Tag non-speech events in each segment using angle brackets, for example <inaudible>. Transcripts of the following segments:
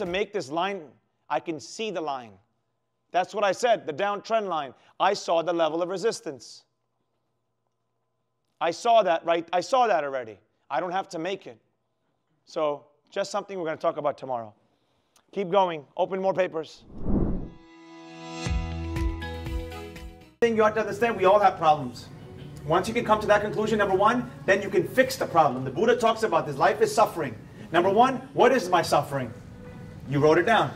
to make this line, I can see the line. That's what I said, the downtrend line. I saw the level of resistance. I saw that, right? I saw that already. I don't have to make it. So, just something we're going to talk about tomorrow. Keep going. Open more papers. Thing you have to understand, we all have problems. Once you can come to that conclusion, number one, then you can fix the problem. The Buddha talks about this. Life is suffering. Number one, what is my suffering? You wrote it down.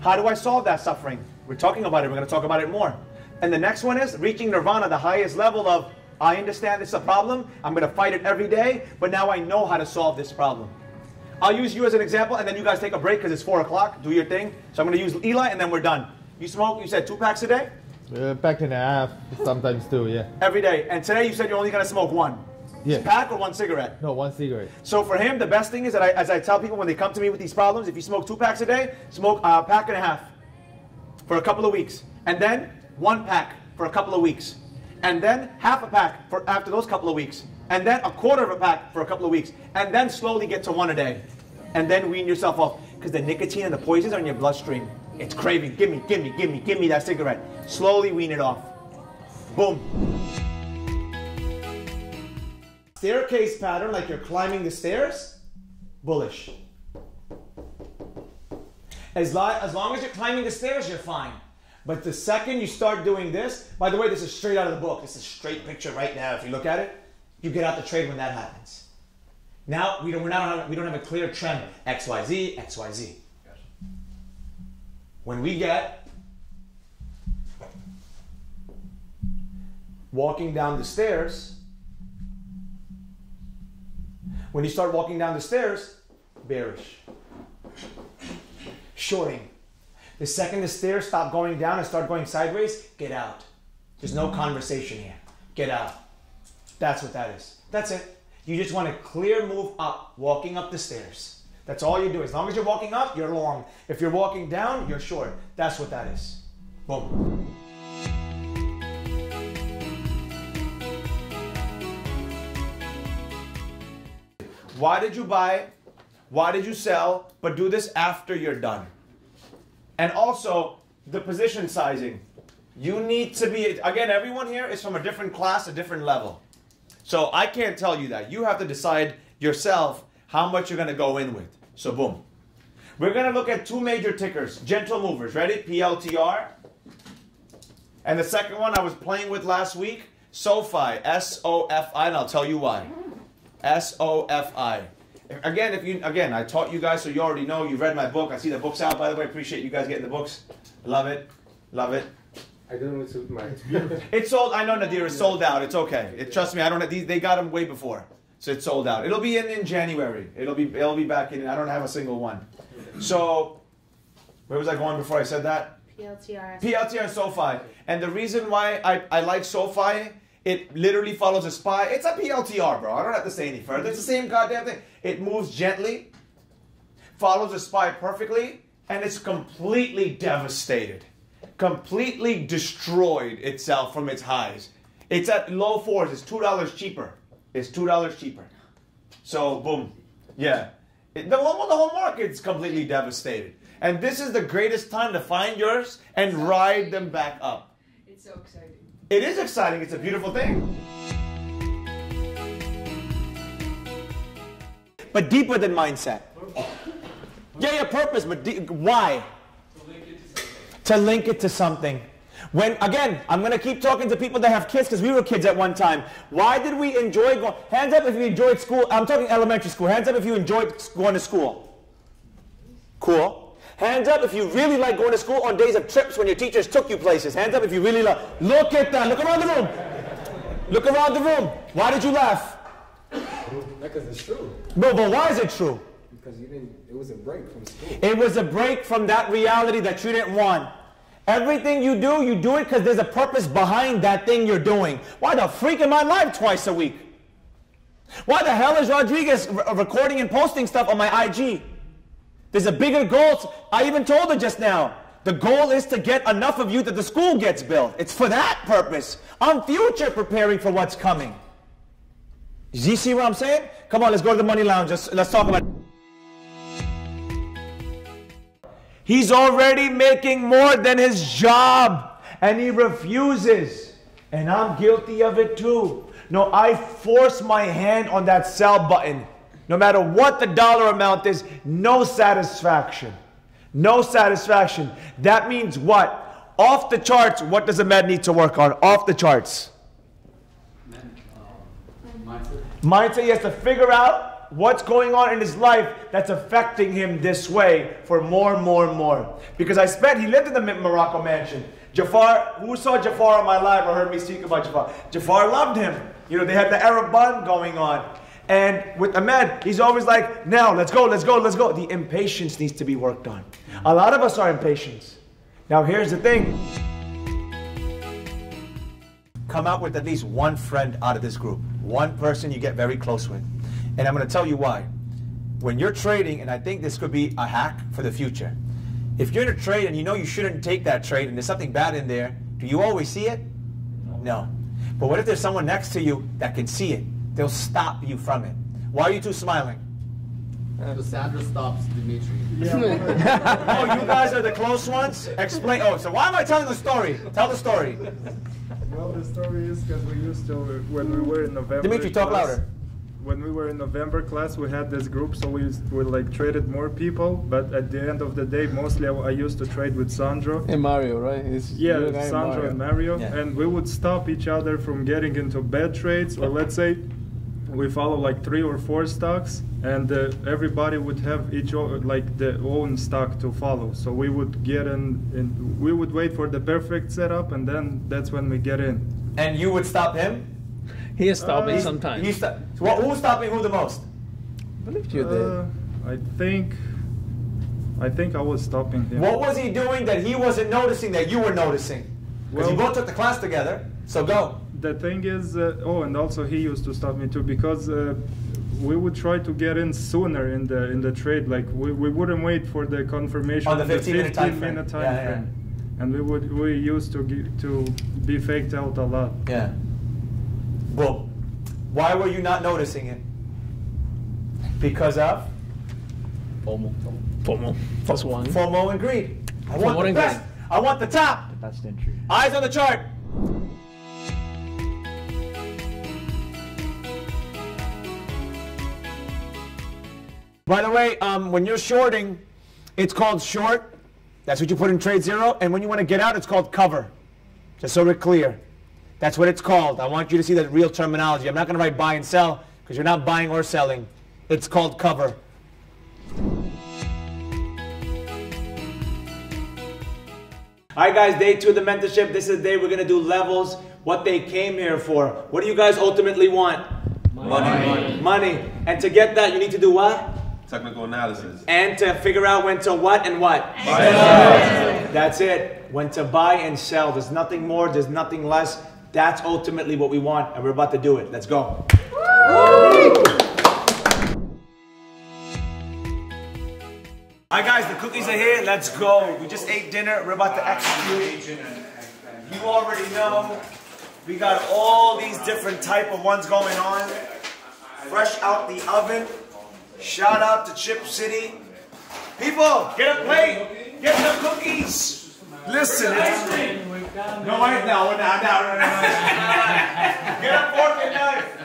How do I solve that suffering? We're talking about it. We're going to talk about it more. And the next one is reaching nirvana, the highest level of I understand it's a problem. I'm going to fight it every day, but now I know how to solve this problem. I'll use you as an example, and then you guys take a break because it's 4 o'clock. Do your thing. So I'm going to use Eli, and then we're done. You smoke, you said two packs a day? Uh, pack and a half, sometimes two, yeah. Every day. And today you said you're only going to smoke one. Yeah. Pack or one cigarette? No, one cigarette. So for him, the best thing is that I, as I tell people when they come to me with these problems, if you smoke two packs a day, smoke a pack and a half for a couple of weeks. And then one pack for a couple of weeks and then half a pack for after those couple of weeks, and then a quarter of a pack for a couple of weeks, and then slowly get to one a day, and then wean yourself off because the nicotine and the poisons are in your bloodstream. It's craving. Give me, give me, give me, give me that cigarette. Slowly wean it off. Boom. Staircase pattern, like you're climbing the stairs, bullish. As, li- as long as you're climbing the stairs, you're fine. But the second you start doing this, by the way, this is straight out of the book. This is a straight picture right now. If you look at it, you get out the trade when that happens. Now we don't, we're not, we don't have a clear trend X, Y, Z, X, Y, Z. When we get walking down the stairs, when you start walking down the stairs, bearish. Shorting. The second the stairs stop going down and start going sideways, get out. There's no conversation here. Get out. That's what that is. That's it. You just want a clear move up, walking up the stairs. That's all you do. As long as you're walking up, you're long. If you're walking down, you're short. That's what that is. Boom. Why did you buy? Why did you sell? But do this after you're done. And also the position sizing. You need to be, again, everyone here is from a different class, a different level. So I can't tell you that. You have to decide yourself how much you're going to go in with. So boom. We're going to look at two major tickers, gentle movers. Ready? PLTR. And the second one I was playing with last week, SOFI, S-O-F-I, and I'll tell you why. S-O-F-I. Again, if you again, I taught you guys, so you already know. You read my book. I see the book's out, by the way. Appreciate you guys getting the books. Love it, love it. I don't listen to my. <laughs> It's sold. I know Nadir. It's sold out. It's okay. It, trust me. I don't. These, they got them way before, so it's sold out. It'll be in in January. It'll be it'll be back in. I don't have a single one. So, where was I going before I said that? PLTR. PLTR and SoFi. And the reason why I, I like SoFi it literally follows a SPY. It's a PLTR, bro. I don't have to say any further. It's the same goddamn thing. It moves gently, follows a SPY perfectly, and it's completely devastated. Completely destroyed itself from its highs. It's at low fours. It's $2 cheaper. It's $2 cheaper. So, boom. Yeah. It, the, whole, the whole market's completely devastated. And this is the greatest time to find yours and ride them back up. It's so exciting. It is exciting. It's a beautiful thing. But deeper than mindset. Yeah, yeah, purpose, but why? To link it to something. When again, I'm gonna keep talking to people that have kids because we were kids at one time. Why did we enjoy going? Hands up if you enjoyed school. I'm talking elementary school. Hands up if you enjoyed going to school. Cool. Hands up if you really like going to school on days of trips when your teachers took you places. Hands up if you really love. Look at that. Look around the room. Look around the room. Why did you laugh? Because it's true. No, but why is it true? Because you didn't. It was a break from school. It was a break from that reality that you didn't want. Everything you do, you do it because there's a purpose behind that thing you're doing. Why the freak am I live twice a week? Why the hell is Rodriguez re- recording and posting stuff on my IG? There's a bigger goal. I even told her just now. The goal is to get enough of you that the school gets built. It's for that purpose. I'm future preparing for what's coming. Do you see what I'm saying? Come on, let's go to the money lounge. Let's, let's talk about He's already making more than his job and he refuses. And I'm guilty of it too. No, I force my hand on that sell button. No matter what the dollar amount is, no satisfaction. No satisfaction. That means what? Off the charts, what does a man need to work on? Off the charts. Mindset, he has to figure out what's going on in his life that's affecting him this way for more and more and more. Because I spent, he lived in the Morocco mansion. Jafar, who saw Jafar on my live or heard me speak about Jafar? Jafar loved him. You know, they had the Arab bun going on. And with Ahmed, he's always like, now, let's go, let's go, let's go. The impatience needs to be worked on. A lot of us are impatient. Now, here's the thing come out with at least one friend out of this group, one person you get very close with. And I'm going to tell you why. When you're trading, and I think this could be a hack for the future, if you're in a trade and you know you shouldn't take that trade and there's something bad in there, do you always see it? No. But what if there's someone next to you that can see it? They'll stop you from it. Why are you two smiling? Uh, Sandra stops Dimitri. <laughs> oh, you guys are the close ones? Explain. Oh, so why am I telling the story? Tell the story. Well, the story is because we used to, when we were in November. Dimitri, talk class, louder. When we were in November class, we had this group, so we, we like traded more people. But at the end of the day, mostly I, I used to trade with Sandro. And Mario, right? It's Yeah, and I and Sandro and Mario, Yeah. and we would stop each other from getting into bad trades, or let's say we follow like three or four stocks, and uh, everybody would have each o- like the own stock to follow. So we would get in, in, we would wait for the perfect setup, and then that's when we get in. And you would stop him? He has stopped me Uh, sometimes. He sto- so what, who's stopping who the most? I believe you did. Uh, I think, I think I was stopping him. What was he doing that he wasn't noticing that you were noticing? Because you both took the class together. So go. The thing is, uh, oh, and also he used to stop me too because uh, we would try to get in sooner in the in the trade. Like we, we wouldn't wait for the confirmation On the of 15 minute time frame. minute time Yeah, yeah. And we would we used to gi- to be faked out a lot. Yeah. Well, why were you not noticing it? Because of FOMO. FOMO. That's one. FOMO and greed. I want FOMO the best. greed. I want the top. That's the entry. Eyes on the chart. By the way, um, when you're shorting, it's called short. That's what you put in TradeZero. And when you want to get out, it's called cover. Just so we're clear. That's what it's called. I want you to see the real terminology. I'm not going to write buy and sell because you're not buying or selling. It's called cover. All right, guys, day two of the mentorship. This is the day we're going to do levels, what they came here for. What do you guys ultimately want? Money. Money. And to get that, you need to do what? Technical analysis. And to figure out when to what and what? That's it. When to buy and sell. There's nothing more, there's nothing less. That's ultimately what we want, and we're about to do it. Let's go. All right, guys, the cookies are here. Let's go. We just ate dinner. We're about to execute. You already know. We got all these different type of ones going on. Fresh out the oven. Shout out to Chip City. People, get a plate. Get some cookies. Listen, it's no, wait, no, no, no, no, no. Get a fork and knife.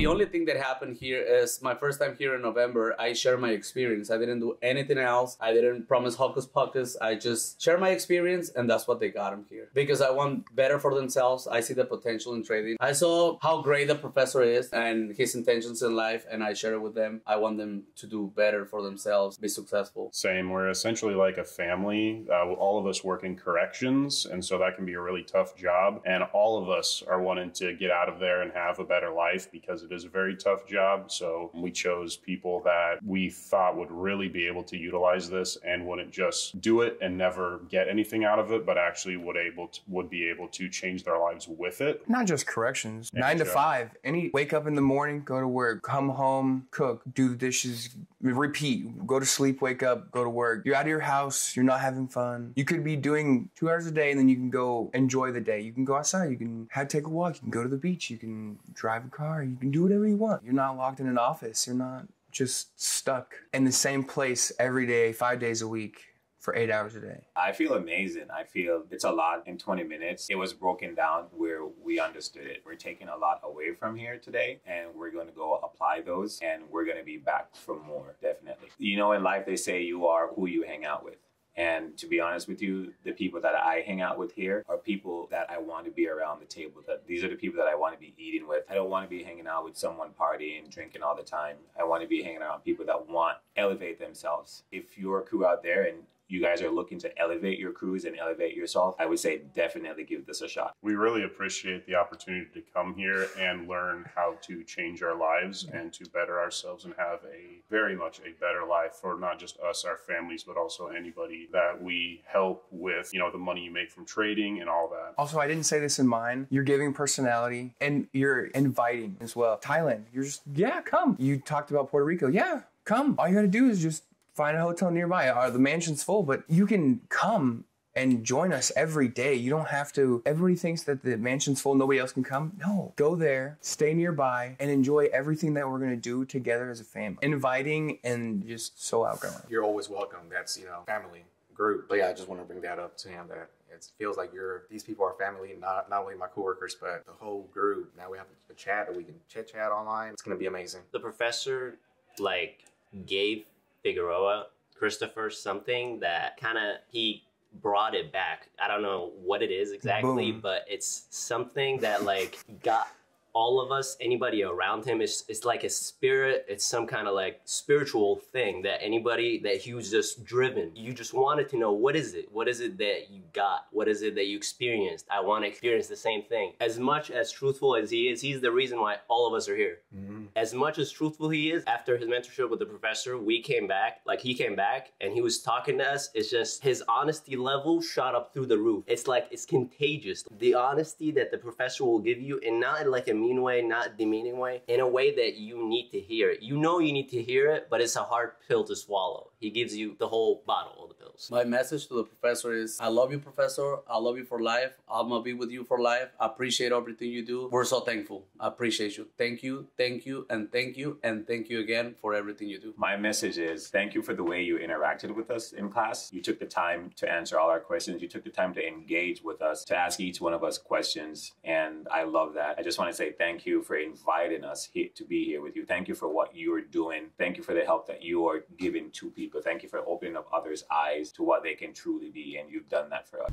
The only thing that happened here is my first time here in November. I share my experience. I didn't do anything else. I didn't promise hocus pocus. I just share my experience, and that's what they got them here. Because I want better for themselves. I see the potential in trading. I saw how great the professor is and his intentions in life, and I share it with them. I want them to do better for themselves, be successful. Same. We're essentially like a family. Uh, all of us work in corrections, and so that can be a really tough job. And all of us are wanting to get out of there and have a better life because it is a very tough job. So we chose people that we thought would really be able to utilize this and wouldn't just do it and never get anything out of it, but actually would able to, would be able to change their lives with it. Not just corrections. Nine to sure. five. Any wake up in the morning, go to work, come home, cook, do the dishes, repeat. Go to sleep, wake up, go to work. You're out of your house. You're not having fun. You could be doing two hours a day, and then you can go enjoy the day. You can go outside. You can have take a walk. You can go to the beach. You can drive a car. You can do whatever you want. You're not locked in an office. You're not just stuck in the same place every day, five days a week. For eight hours a day? I feel amazing. I feel it's a lot in 20 minutes. It was broken down where we understood it. We're taking a lot away from here today and we're going to go apply those and we're going to be back for more, definitely. You know, in life, they say you are who you hang out with. And to be honest with you, the people that I hang out with here are people that I want to be around the table. That these are the people that I want to be eating with. I don't want to be hanging out with someone partying, drinking all the time. I want to be hanging around people that want elevate themselves. If you're a crew out there and you guys are looking to elevate your crews and elevate yourself, I would say definitely give this a shot. We really appreciate the opportunity to come here and learn how to change our lives and to better ourselves and have a very much a better life for not just us, our families, but also anybody that we help with, you know, the money you make from trading and all that. Also, I didn't say this in mine. You're giving personality and you're inviting as well. Thailand, you're just, yeah, come. You talked about Puerto Rico. Yeah, come. All you got to do is just find a hotel nearby. Uh, the mansion's full, but you can come and join us every day. You don't have to. Everybody thinks that the mansion's full, nobody else can come. No, go there, stay nearby, and enjoy everything that we're gonna do together as a family. Inviting and just so outgoing. You're always welcome. That's you know family group. But yeah, I just want to bring that up to him that it feels like you're these people are family, not not only my coworkers, but the whole group. Now we have a chat that we can chit chat online. It's gonna be amazing. The professor like gave Figueroa Christopher something that kind of he brought it back. I don't know what it is exactly, Boom. but it's something that like got all of us, anybody around him, it's, it's like a spirit. It's some kind of like spiritual thing that anybody that he was just driven. You just wanted to know what is it? What is it that you got? What is it that you experienced? I want to experience the same thing. As much as truthful as he is, he's the reason why all of us are here. Mm-hmm. As much as truthful he is, after his mentorship with the professor, we came back. Like he came back and he was talking to us. It's just his honesty level shot up through the roof. It's like it's contagious. The honesty that the professor will give you, and not in like a mean way, not demeaning way, in a way that you need to hear it. You know you need to hear it, but it's a hard pill to swallow. He gives you the whole bottle of the pills. My message to the professor is I love you, professor. I love you for life. I'm gonna be with you for life. I appreciate everything you do. We're so thankful. I appreciate you. Thank you, thank you, and thank you, and thank you again for everything you do. My message is thank you for the way you interacted with us in class. You took the time to answer all our questions. You took the time to engage with us, to ask each one of us questions. And I love that. I just want to say thank you for inviting us here to be here with you. Thank you for what you're doing. Thank you for the help that you are giving to people. Thank you for opening up others' eyes to what they can truly be. And you've done that for us.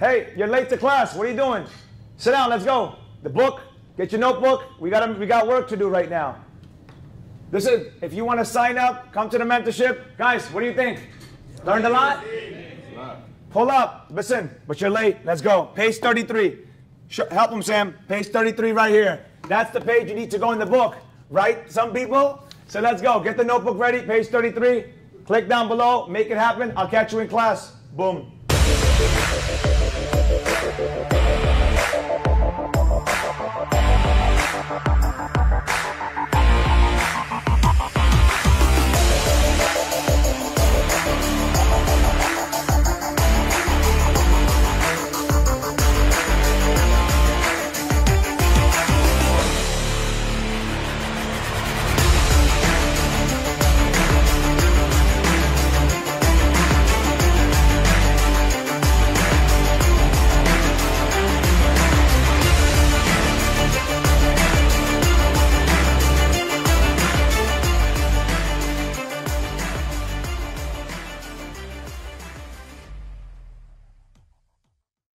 Hey, you're late to class. What are you doing? Sit down. Let's go. The book. Get your notebook. We got we got work to do right now. This is if you want to sign up, come to the mentorship, guys. What do you think? Learned a lot. Pull up. Listen, but you're late. Let's go. Page 33. Help him, Sam. Page 33 right here. That's the page you need to go in the book, right? Some people. So let's go. Get the notebook ready. Page 33. Click down below. Make it happen. I'll catch you in class. Boom.